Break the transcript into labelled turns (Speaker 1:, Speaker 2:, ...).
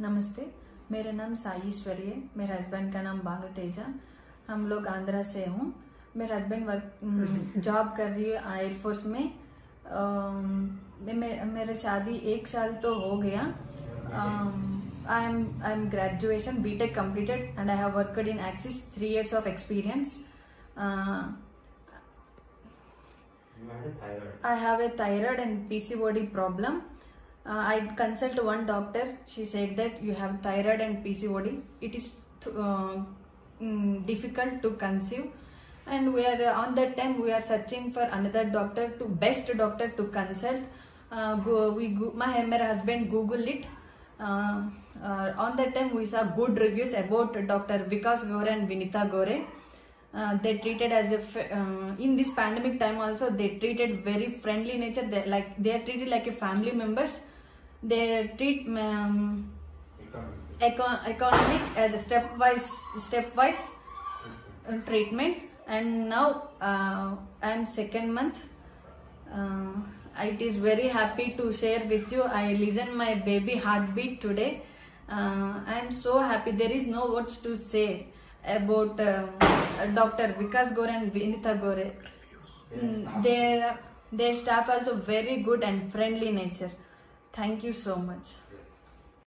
Speaker 1: नमस्ते मेरा नाम साई ईश्वरी है मेरे हस्बैंड का नाम बानु तेजा। हम लोग आंध्रा से हूँ। मेरे हस्बैंड वर्क जॉब कर रही है एयरफोर्स में। मेरा शादी एक साल तो हो गया। I am I am graduation B tech completed and I have worked in Axis three years of experience
Speaker 2: You had a thyroid.
Speaker 1: I have a Uh, I consult one doctor. She said that you have thyroid and PCOD. It is uh, mm, difficult to conceive, and we are uh, on that time we are searching for another doctor to best doctor to consult. Uh, go, we go, my my husband Google it. Uh, uh, on that time we saw good reviews about Dr. Vikas Gorhe and Vinita Gorhe uh, they treated as if uh, in this pandemic time also they treated very friendly nature they like they are treated like a family members they treat um,
Speaker 2: Economic.
Speaker 1: economic as a stepwise stepwise uh, treatment. And now uh, i am second month. Uh, it is very happy to share with you. I listen my baby heartbeat today. Uh, i am so happy. There is no words to say about um, dr vikas gorhe and vinita gorhe. Mm, their their staff also very good and friendly nature thank you so much